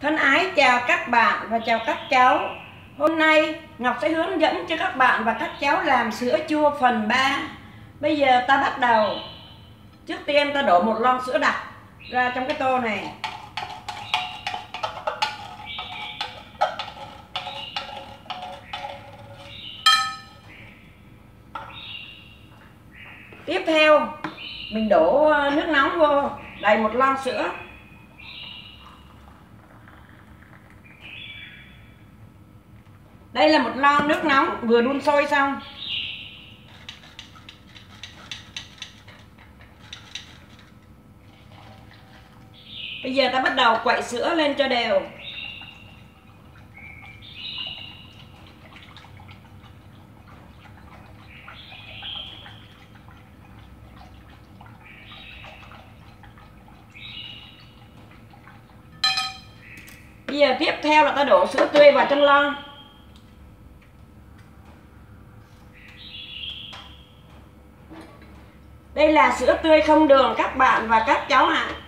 Thân ái chào các bạn và chào các cháu. Hôm nay Ngọc sẽ hướng dẫn cho các bạn và các cháu làm sữa chua phần 3. Bây giờ ta bắt đầu. Trước tiên ta đổ một lon sữa đặc ra trong cái tô này. Tiếp theo, mình đổ nước nóng vô đầy một lon sữa đây là một lon nước nóng, vừa đun sôi xong. Bây giờ ta bắt đầu quậy sữa lên cho đều. Bây giờ tiếp theo là ta đổ sữa tươi vào trong lon Đây là sữa tươi không đường các bạn và các cháu ạ. À.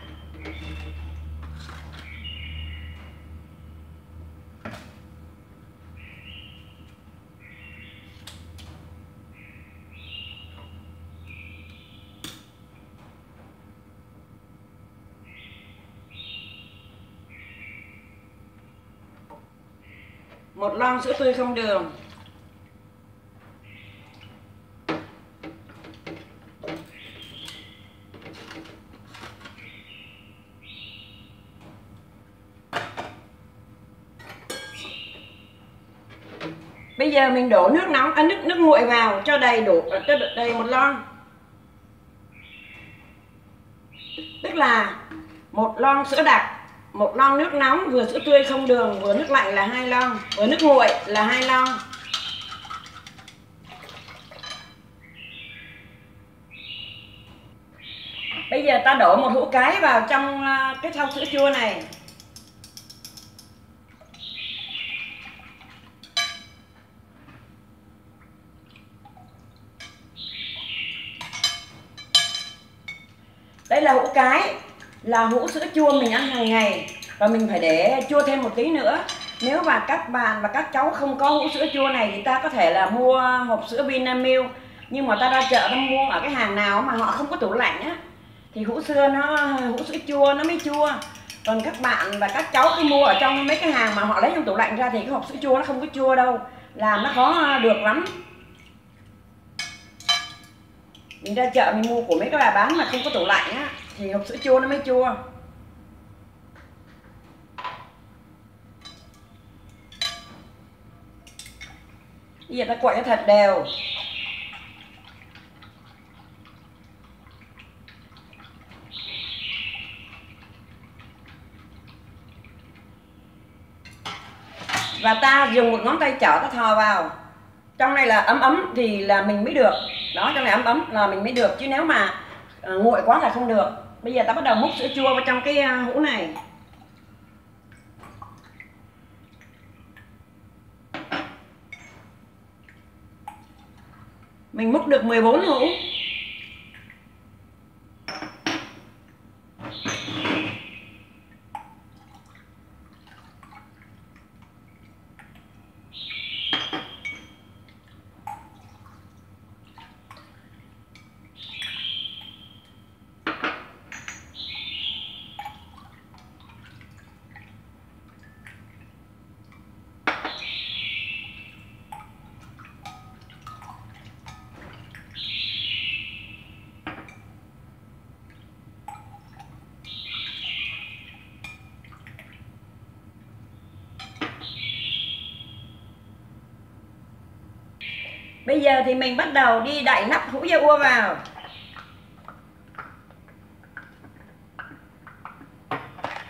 một lon sữa tươi không đường bây giờ mình đổ nước nóng à, nước nước nguội vào cho đầy đủ à, cho đầy một lon. Tức là một lon sữa đặc một lon nước nóng vừa sữa tươi không đường vừa nước lạnh là hai lon vừa nước nguội là hai lon. Bây giờ ta đổ một hũ cái vào trong à, cái thau sữa chua này. Đây là hũ cái, là hũ sữa chua mình ăn hàng ngày. Và mình phải để chua thêm một tí nữa. Nếu mà các bạn và các cháu không có hũ sữa chua này thì ta có thể là mua hộp sữa Vinamilk. Nhưng mà ta ra chợ ta mua ở cái hàng nào mà họ không có tủ lạnh á, thì hũ sữa nó, hũ sữa chua nó mới chua. Còn các bạn và các cháu cứ mua ở trong mấy cái hàng mà họ lấy trong tủ lạnh ra thì cái hộp sữa chua nó không có chua đâu. Làm nó khó được lắm mình ra chợ mình mua của mấy cái bà bán mà không có tủ lạnh á, thì hộp sữa chua nó mới chua. Bây giờ ta quậy nó thật đều. Và ta dùng một ngón tay chở ta thò vào. Trong này là ấm ấm thì là mình mới được đó trong này ấm ấm là mình mới được chứ nếu mà uh, nguội quá là không được. Bây giờ ta bắt đầu múc sữa chua vào trong cái uh, hũ này. Mình múc được 14 hũ. Bây giờ thì mình bắt đầu đi đậy nắp hũ dưa ua vào.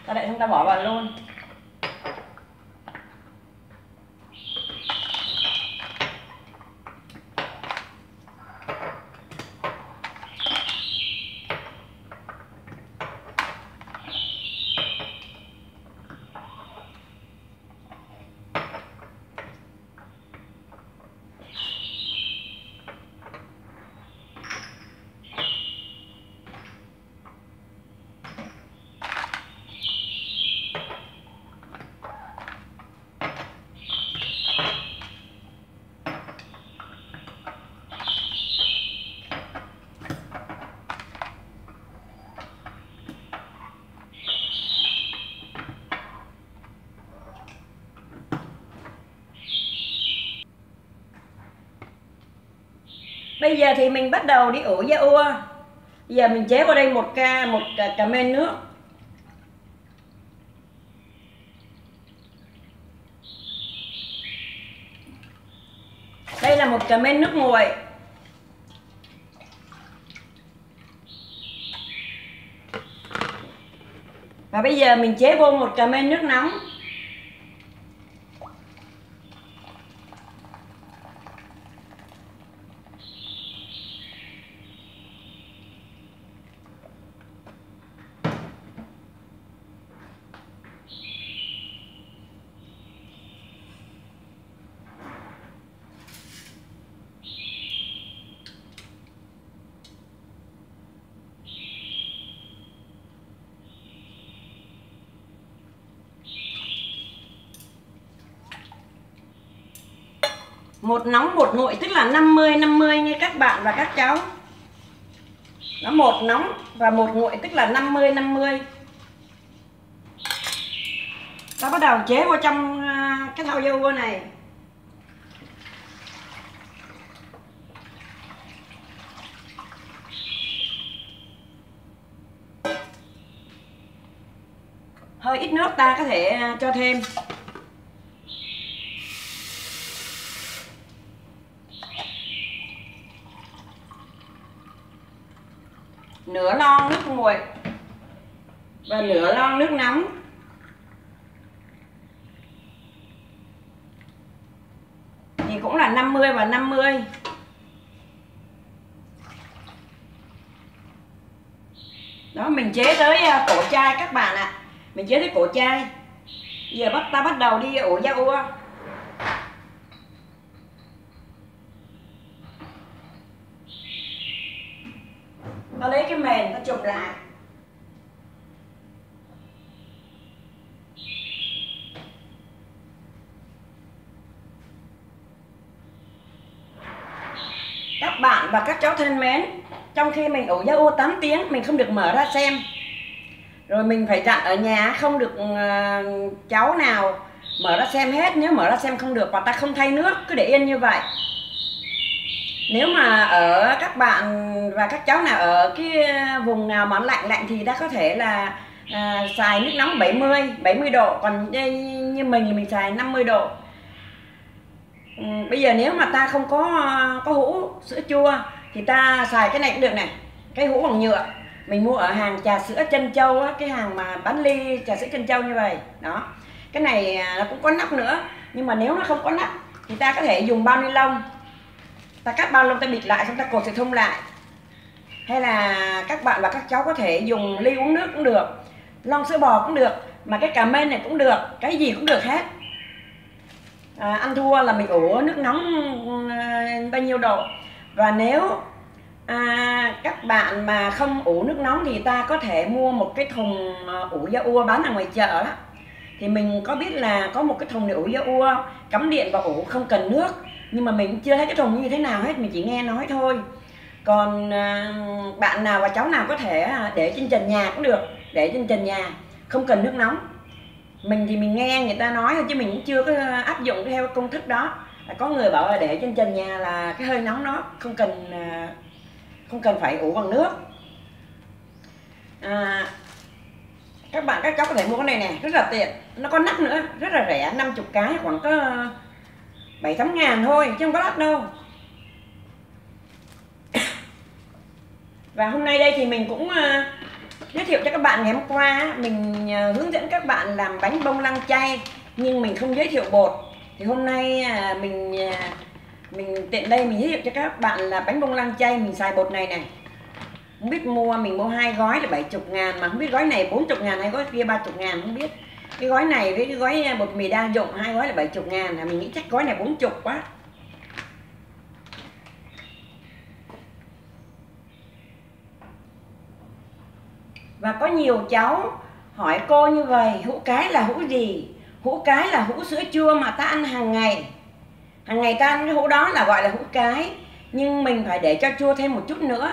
Ta đậy xong ta bỏ vào luôn. Bây giờ thì mình bắt đầu đi ủ da ua. Bây giờ mình chế vào đây một ca, một cà men nước. Đây là một cà men nước nguội. Và bây giờ mình chế vô một cà men nước nóng. Một nóng một nguội, tức là 50 50 như các bạn và các cháu. Nó một nóng và một nguội, tức là 50 50 ta bắt đầu chế vào trong à, cái thau dâu này. Hơi ít nước ta có thể à, cho thêm. Nửa lon nước nguội và nửa lon nước nóng. Thì cũng là 50 và 50 đó, mình chế tới à, cổ chai các bạn ạ. À. mình chế tới cổ chai. Giờ bắt ta bắt đầu đi ủ da ua ta lấy cái mền ta chụp lại các bạn và các cháu thân mến trong khi mình ủ da 8 tiếng mình không được mở ra xem. Rồi mình phải dặn ở nhà không được uh, cháu nào mở ra xem hết. Nếu mở ra xem không được và ta không thay nước cứ để yên như vậy. Nếu mà ở các bạn và các cháu nào ở cái vùng nào mà lạnh lạnh thì ta có thể là uh, xài nước nóng 70 70 độ. Còn như mình thì mình xài 50 độ ừ, bây giờ nếu mà ta không có có hũ sữa chua thì ta xài cái này cũng được này cái hũ bằng nhựa. Mình mua ở hàng trà sữa chân châu á, cái hàng mà bán ly trà sữa chân châu như vậy. Đó. Cái này à, nó cũng có nắp nữa. Nhưng mà nếu nó không có nắp thì ta có thể dùng bao ni lông. Ta cắt bao lông ta bịt lại xong ta cột sợi thông lại. Hay là các bạn và các cháu có thể dùng ly uống nước cũng được lon sữa bò cũng được mà cái cà men này cũng được cái gì cũng được hết à, ăn thua là mình ủ nước nóng ừ, bao nhiêu độ. Và nếu à, các bạn mà không ủ nước nóng thì ta có thể mua một cái thùng ờ, ủ da ua bán ở ngoài chợ đó thì mình có biết là có một cái thùng để ủ da ua cắm điện và ủ không cần nước. Nhưng mà mình chưa thấy cái thùng như thế nào hết mình chỉ nghe nói thôi. Còn à, bạn nào và cháu nào có thể à, để trên trần nhà cũng được để trên trần nhà không cần nước nóng mình thì mình nghe người ta nói thôi chứ mình cũng chưa có áp dụng theo công thức đó. Có người bảo là để trên trần nhà là cái hơi nóng nó không cần à, không cần phải ủ bằng nước. À, các bạn các cháu có thể mua cái này nè rất là tiện. Nó có nắp nữa rất là rẻ 50 cái khoảng có bảy tám ngàn thôi chứ không có đắt đâu. Và hôm nay đây thì mình cũng uh, giới thiệu cho các bạn ngày hôm qua mình ờ, hướng dẫn các bạn làm bánh bông lăng chay, nhưng mình không giới thiệu bột. Thì hôm nay ờ, mình ờ, mình tiện đây mình giới thiệu cho các bạn là bánh bông lăng chay, mình xài bột này này. Không biết mua, mình mua hai gói là 70 ngàn, mà không biết gói này 40 ngàn hay gói kia 30 ngàn, không biết. Cái gói này với cái gói bột mì đa dụng, hai gói là 70 ngàn, là mình nghĩ chắc gói này 40 quá. Và có nhiều cháu hỏi cô như vậy hũ cái là hũ gì? Hũ cái là hũ sữa chua mà ta ăn hàng ngày. Hàng ngày ta ăn cái hũ đó là gọi là hũ cái nhưng mình phải để cho chua thêm một chút nữa.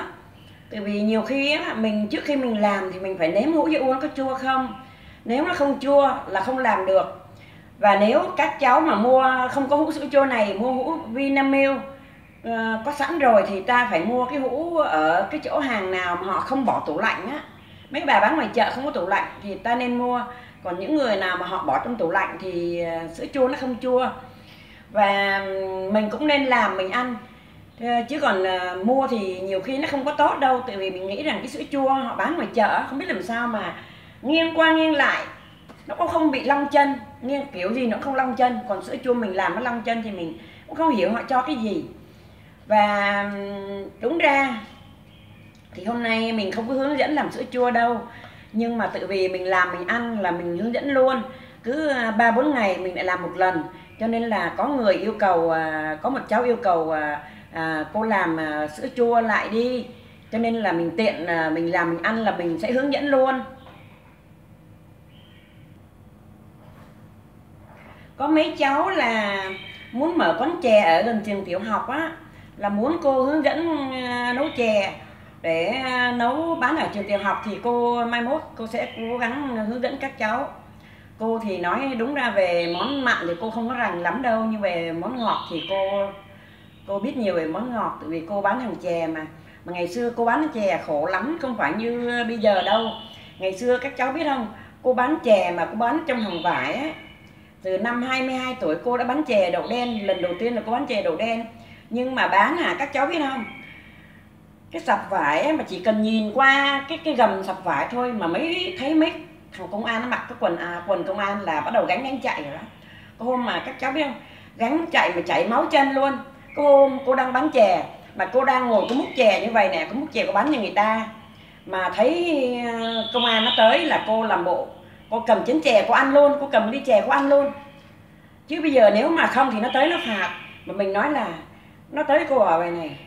Tại vì nhiều khi á, mình trước khi mình làm thì mình phải nếm hũ dưa uống có chua không? Nếu nó không chua là không làm được. Và nếu các cháu mà mua không có hũ sữa chua này mua hũ Vinamilk ờ, có sẵn rồi thì ta phải mua cái hũ ở cái chỗ hàng nào mà họ không bỏ tủ lạnh á mấy bà bán ngoài chợ không có tủ lạnh thì ta nên mua. Còn những người nào mà họ bỏ trong tủ lạnh thì ờ, sữa chua nó không chua. Và mình cũng nên làm, mình ăn. Chứ còn ờ, mua thì nhiều khi nó không có tốt đâu, tại vì mình nghĩ rằng cái sữa chua họ bán ngoài chợ không biết làm sao mà nghiêng qua nghiêng lại, nó cũng không bị long chân. Nghiêng, kiểu gì nó không long chân, còn sữa chua mình làm nó long chân thì mình cũng không hiểu họ cho cái gì. Và đúng ra thì hôm nay mình không có hướng dẫn làm sữa chua đâu. Nhưng mà tự vì mình làm mình ăn là mình hướng dẫn luôn. Cứ à, ba bốn ngày mình lại làm một lần. Cho nên là có người yêu cầu à, có một cháu yêu cầu à, à cô làm sữa chua lại đi. Cho nên là mình tiện mình làm mình ăn là mình sẽ hướng dẫn luôn. Có mấy cháu là muốn mở quán chè ở gần trường tiểu học á là muốn cô hướng dẫn nấu chè để à, nấu bán ở trường tiểu học thì cô mai mốt cô sẽ cố gắng hướng dẫn các cháu. Cô thì nói đúng ra về món mặn thì cô không có rành lắm đâu, nhưng về món ngọt thì cô cô biết nhiều về món ngọt, tại vì cô bán hàng chè mà. Mà ngày xưa cô bán chè khổ lắm, không phải như bây giờ đâu. Ngày xưa các cháu biết không, cô bán chè mà cô bán trong hàng vải ấy. từ năm 22 tuổi cô đã bán chè đậu đen, lần đầu tiên là cô bán chè đậu đen. Nhưng mà bán à các cháu biết không cái sập vải mà chỉ cần nhìn qua cái cái gầm sập vải thôi mà mấy thấy mấy thằng công an nó mặc cái quần à, quần công an là bắt đầu gánh gánh chạy rồi đó. Có hôm mà các cháu biết không? Gánh chạy mà chảy máu chân luôn. Có hôm cô đang bán chè mà cô đang ngồi có múc chè như vậy nè có múc chè có bán cho người ta. Mà thấy ờ, công an nó tới là cô làm bộ cô cầm chén chè cô ăn luôn cô cầm đi chè cô ăn luôn. Chứ bây giờ nếu mà không thì nó tới nó phạt mà mình nói là nó tới cô ở vậy này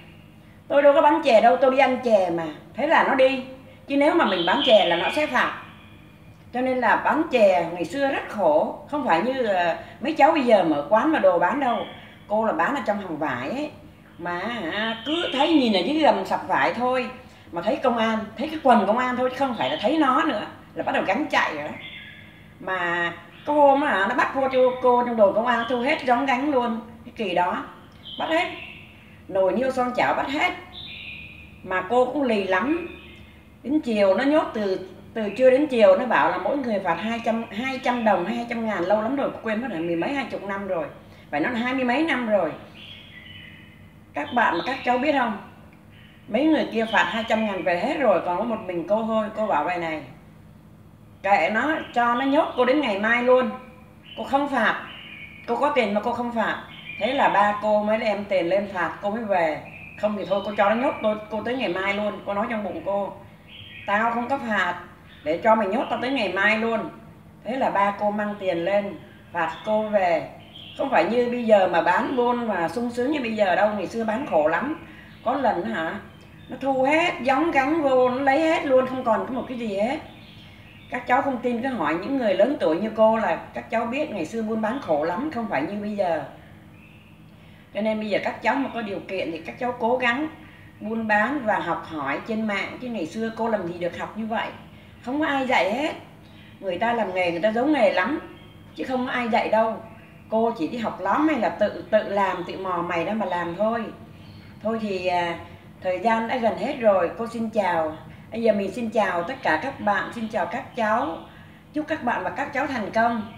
tôi đâu có bán chè đâu, tôi đi ăn chè mà. Thế là nó đi. Chứ nếu mà mình bán chè là nó sẽ phạt. Cho nên là bán chè ngày xưa rất khổ. Không phải như ờ, mấy cháu bây giờ mở quán mà đồ bán đâu. Cô là bán ở trong hàng vải ấy. Mà à, cứ thấy nhìn ở dưới gầm sập vải thôi. Mà thấy công an, thấy cái quần công an thôi, chứ không phải là thấy nó nữa. Là bắt đầu gắn chạy rồi đó. Mà có hôm mà nó bắt cô cho cô trong đồ công an, thu hết giống gánh luôn. Cái kỳ đó. Bắt hết nồi niêu son chảo bắt hết. Mà cô cũng lì lắm. Đến chiều nó nhốt từ từ trưa đến chiều nó bảo là mỗi người phạt 200 200 đồng hay 200 ngàn, lâu lắm rồi quên mất là mười mấy, hai chục năm rồi. Phải nó là hai mươi mấy năm rồi. Các bạn mà các cháu biết không? Mấy người kia phạt 200 ngàn về hết rồi, còn có một mình cô thôi, cô bảo vậy này. Kệ nó, cho nó nhốt cô đến ngày mai luôn. Cô không phạt. Cô có tiền mà cô không phạt thế là ba cô mới đem tiền lên phạt, cô mới về. Không thì thôi, cô cho nó nhốt tôi cô tới ngày mai luôn. Cô nói trong bụng cô, tao không có phạt, để cho mày nhốt tao tới ngày mai luôn. Thế là ba cô mang tiền lên, phạt cô về. Không phải như bây giờ mà bán buôn và sung sướng như bây giờ đâu, ngày xưa bán khổ lắm. Có lần hả, nó thu hết giống gắn vô, nó lấy hết luôn, không còn có một cái gì hết. Các cháu không tin, cứ hỏi những người lớn tuổi như cô là các cháu biết ngày xưa buôn bán khổ lắm, không phải như bây giờ cho nên bây giờ các cháu mà có điều kiện thì các cháu cố gắng buôn bán và học hỏi trên mạng. Chứ ngày xưa cô làm gì được học như vậy? Không có ai dạy hết. Người ta làm nghề, người ta giấu nghề lắm. Chứ không có ai dạy đâu. Cô chỉ đi học lắm hay là tự tự làm, tự mò mày đó mà làm thôi. Thôi thì à, thời gian đã gần hết rồi. Cô xin chào. Bây giờ mình xin chào tất cả các bạn. Xin chào các cháu. Chúc các bạn và các cháu thành công.